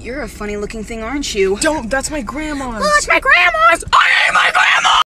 You're a funny looking thing, aren't you? Don't, that's my grandma's. Oh, it's my grandma's!